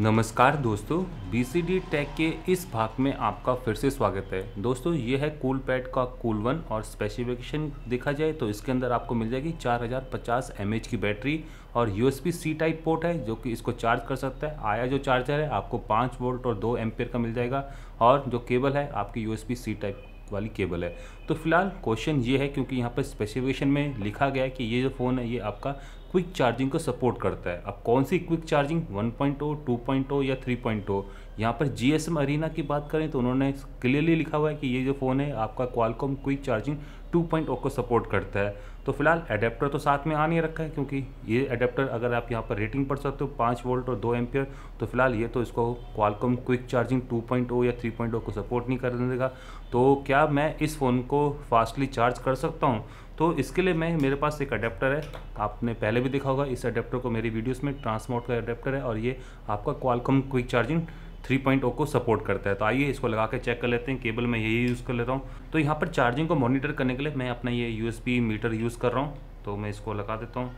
नमस्कार दोस्तों B take के इस भाग में आपका फिर से स्वागत है। दोस्तों, ये है कूल पैड का कूल वन और स्पेसिफिकेशन देखा जाए तो इसके अंदर आपको मिल जाएगी 4050 mAh की बैटरी और यू सी टाइप पोर्ट है जो कि इसको चार्ज कर सकता है। आया जो चार्जर है, आपको पाँच वोल्ट और दो एम्पेयर का मिल जाएगा और जो केबल है, आपकी यू सी टाइप वाली केबल है। तो फ़िलहाल क्वेश्चन ये है क्योंकि यहाँ पर स्पेसिफिकेशन में लिखा गया है कि ये जो फ़ोन है, ये आपका क्विक चार्जिंग को सपोर्ट करता है। अब कौन सी क्विक चार्जिंग? 1.0, 2.0 या 3.0 यहाँ पर जी एस एम अरीना की बात करें तो उन्होंने क्लियरली लिखा हुआ है कि ये जो फ़ोन है, आपका क्वालकॉम क्विक चार्जिंग 2.0 को सपोर्ट करता है। तो फ़िलहाल एडेप्टर तो साथ में आ नहीं रखा है क्योंकि ये एडेप्टर अगर आप यहाँ पर रेटिंग पढ़ सकते हो, पाँच वोल्ट और दो एम्पियर तो फ़िलहाल ये तो इसको क्वालकॉम क्विक चार्जिंग 2.0 या 3.0 को सपोर्ट नहीं कर देगा। तो क्या मैं इस फ़ोन को फास्टली चार्ज कर सकता हूँ? तो इसके लिए मैं, मेरे पास एक अडेप्टर है। आपने पहले भी देखा होगा, इस अडेप्टर को मेरी वीडियोस में ट्रांसमोट का अडेप्टर है और ये आपका क्वालकॉम क्विक चार्जिंग 3.0 को सपोर्ट करता है। तो आइए इसको लगा के चेक कर लेते हैं, केबल मैं यही यूज़ कर लेता हूँ। तो यहाँ पर चार्जिंग को मॉनिटर करने के लिए मैं अपना ये यू मीटर यूज़ कर रहा हूँ। तो मैं इसको लगा देता हूँ।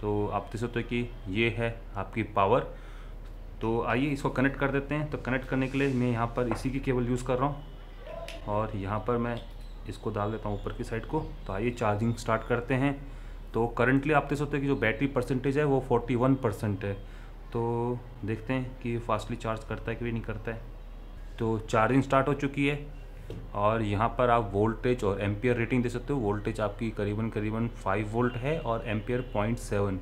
तो आप देख सकते हो कि ये है आपकी पावर। तो आइए इसको कनेक्ट कर देते हैं। तो कनेक्ट करने के लिए मैं यहाँ पर इसी की केबल यूज़ कर रहा हूँ। और यहाँ पर मैं इसको डाल देता हूँ ऊपर की साइड को। तो आइए चार्जिंग स्टार्ट करते हैं। तो करंटली आप देख सकते हो कि जो बैटरी परसेंटेज है वो 41 परसेंट है। तो देखते हैं कि फास्टली चार्ज करता है कि नहीं करता है। तो चार्जिंग स्टार्ट हो चुकी है और यहाँ पर आप वोल्टेज और एम्पियर रेटिंग दे सकते हो। वोल्टेज आपकी करीबन करीबन 5 वोल्ट है और एम्पियर पॉइंट सेवन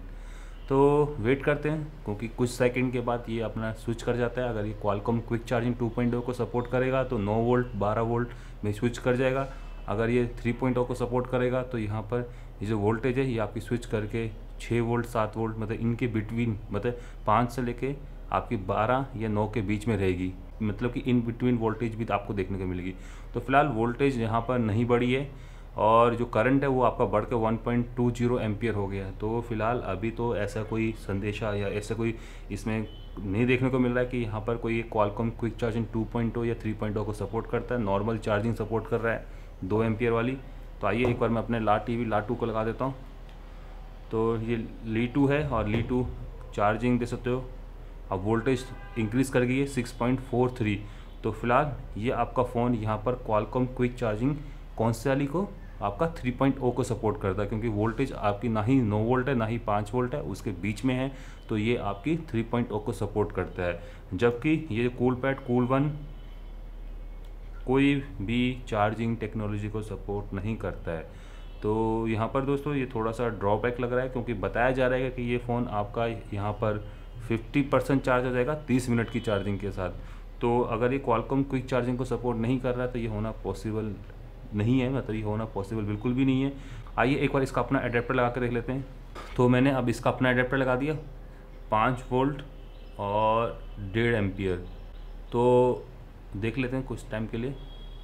तो वेट करते हैं, क्योंकि कुछ सेकंड के बाद ये अपना स्विच कर जाता है। अगर ये क्वालकॉम क्विक चार्जिंग 2.0 को सपोर्ट करेगा तो 9 वोल्ट 12 वोल्ट में स्विच कर जाएगा। अगर ये 3.0 को सपोर्ट करेगा तो यहाँ पर ये जो वोल्टेज है, ये आपकी स्विच करके 6 वोल्ट सात वोल्ट मतलब इनके बिटवीन मतलब पाँच से लेके आपकी 12 या नौ के बीच में रहेगी। मतलब कि इन बिटवीन वोल्टेज भी आपको देखने को मिलेगी। तो फ़िलहाल वोल्टेज यहाँ पर नहीं बढ़ी है और जो करंट है वो आपका बढ़ के 1.20 एम्पियर हो गया है। तो फ़िलहाल अभी तो ऐसा कोई संदेशा या ऐसा कोई इसमें नहीं देखने को मिल रहा है कि यहाँ पर कोई क्वालकॉम क्विक चार्जिंग 2.0 या 3.0 को सपोर्ट करता है। नॉर्मल चार्जिंग सपोर्ट कर रहा है दो एम्पियर वाली। तो आइए एक बार मैं अपने Le T V Le two को लगा देता हूँ। तो ये ली टू है और ली टू चार्जिंग दे सकते हो। अब वोल्टेज इंक्रीज़ कर गई है सिक्स पॉइंट फोर थ्री तो फ़िलहाल ये आपका फ़ोन यहाँ पर क्वालकॉम क्विक चार्जिंग कौन से वाली को आपका 3.0 को सपोर्ट करता है, क्योंकि वोल्टेज आपकी ना ही 9 वोल्ट है, ना ही पाँच वोल्ट है, उसके बीच में है तो ये आपकी 3.0 को सपोर्ट करता है। जबकि ये कूल पैड कूल वन कोई भी चार्जिंग टेक्नोलॉजी को सपोर्ट नहीं करता है। तो यहाँ पर दोस्तों ये थोड़ा सा ड्रॉबैक लग रहा है क्योंकि बताया जा रहा है कि ये फ़ोन आपका यहाँ पर 50 परसेंट चार्ज हो जाएगा 30 मिनट की चार्जिंग के साथ। तो अगर ये क्वालकॉम क्विक चार्जिंग को सपोर्ट नहीं कर रहा है तो ये होना पॉसिबल नहीं है मतलब ये होना पॉसिबल बिल्कुल भी नहीं है। आइए एक बार इसका अपना अडेप्टर लगा कर देख लेते हैं। तो मैंने अब इसका अपना अडेप्टर लगा दिया, पाँच वोल्ट और डेढ़ एम्पियर तो देख लेते हैं कुछ टाइम के लिए।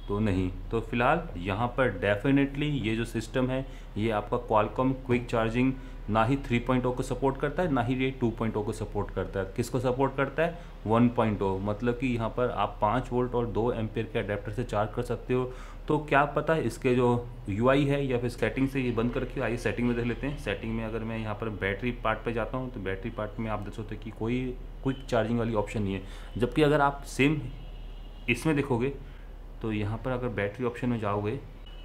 तो नहीं। तो फ़िलहाल यहाँ पर डेफिनेटली ये जो सिस्टम है, ये आपका क्वालकॉम क्विक चार्जिंग ना ही 3.0 को सपोर्ट करता है, ना ही ये 2.0 को सपोर्ट करता है। किसको सपोर्ट करता है? 1.0 मतलब कि यहाँ पर आप 5 वोल्ट और 2 एम्पियर के अडेप्टर से चार्ज कर सकते हो। तो क्या पता है इसके जो यूआई है या फिर सेटिंग से ये बंद कर रखी आइए सेटिंग में देख लेते हैं। सेटिंग में अगर मैं यहाँ पर बैटरी पार्ट पर जाता हूँ तो बैटरी पार्ट में आप देख सकते कि कोई क्विक चार्जिंग वाली ऑप्शन नहीं है। जबकि अगर आप सेम इसमें देखोगे तो यहाँ पर अगर बैटरी ऑप्शन में जाओगे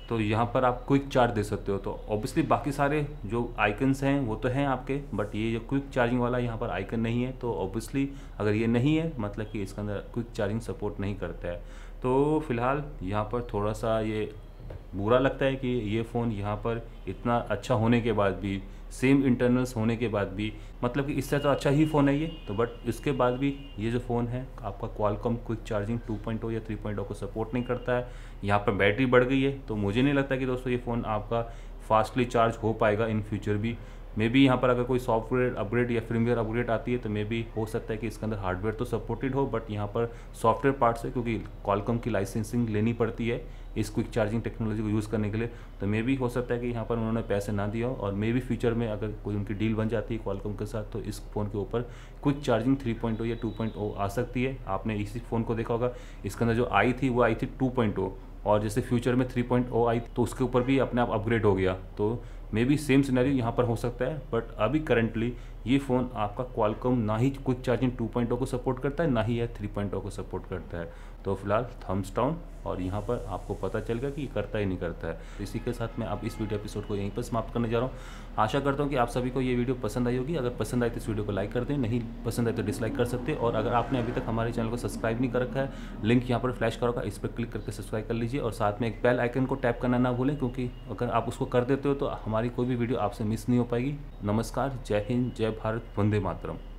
तो यहाँ पर आप क्विक चार्ज दे सकते हो। तो ऑब्वियसली बाकी सारे जो आइकन्स हैं, वो तो हैं आपके बट ये जो क्विक चार्जिंग वाला यहाँ पर आइकन नहीं है। तो ऑब्वियसली अगर ये नहीं है मतलब कि इसके अंदर क्विक चार्जिंग सपोर्ट नहीं करता है। तो फ़िलहाल यहाँ पर थोड़ा सा ये बुरा लगता है कि ये फ़ोन यहाँ पर इतना अच्छा होने के बाद भी सेम इंटरनल्स होने के बाद भी मतलब कि इससे तो अच्छा ही फ़ोन है ये। तो बट इसके बाद भी ये जो फ़ोन है, आपका क्वालकॉम क्विक चार्जिंग 2.0 या 3.0 को सपोर्ट नहीं करता है। यहाँ पर बैटरी बढ़ गई है। तो मुझे नहीं लगता कि दोस्तों ये फ़ोन आपका फास्टली चार्ज हो पाएगा इन फ्यूचर भी। मे बी यहाँ पर अगर कोई सॉफ्टवेयर अपग्रेड या फिल्मवेयर अपग्रेड आती है तो मे बी हो सकता है कि इसके अंदर हार्डवेयर तो सपोर्टेड हो बट यहाँ पर सॉफ्टवेयर पार्ट्स है, क्योंकि कॉलकम की लाइसेंसिंग लेनी पड़ती है इस क्विक चार्जिंग टेक्नोलॉजी को यूज़ करने के लिए। तो मे भी हो सकता है कि यहाँ पर उन्होंने पैसे ना दिया और मे बी फ्यूचर में अगर कोई उनकी डील बन जाती है कॉलकम के साथ तो इस फ़ोन के ऊपर क्विक चार्जिंग 3.0 या 2.0 आ सकती है। आपने इसी फ़ोन को देखा होगा, इसके अंदर जो आई थी, वो आई थी 2.0 और जैसे फ्यूचर में 3.0 आई तो उसके ऊपर भी अपने आप अपग्रेड हो गया। तो मे बी सेम सिनेरियो यहाँ पर हो सकता है बट अभी करंटली ये फ़ोन आपका क्वालकॉम ना ही कुछ चार्जिंग 2.0 को सपोर्ट करता है, ना ही यह 3.0 को सपोर्ट करता है। तो फ़िलहाल थम्स डाउन और यहाँ पर आपको पता चल गया कि ये करता ही, नहीं करता है। इसी के साथ मैं अब इस वीडियो एपिसोड को यहीं पर समाप्त करने जा रहा हूँ। आशा करता हूँ कि आप सभी को ये वीडियो पसंद आई होगी। अगर पसंद आए तो इस वीडियो को लाइक कर दें, नहीं पसंद आए तो डिसलाइक कर सकते और अगर आपने अभी तक हमारे चैनल को सब्सक्राइब नहीं कर रखा है लिंक यहाँ पर फ्लैश करोगा इस पर क्लिक करके सब्सक्राइब कर लीजिए और साथ में एक बेल आइकन को टैप करना ना भूलें, क्योंकि अगर आप उसको कर देते हो तो हमारी कोई भी वीडियो आपसे मिस नहीं हो पाएगी। नमस्कार, जय हिंद, जय भारत, वंदे मातरम।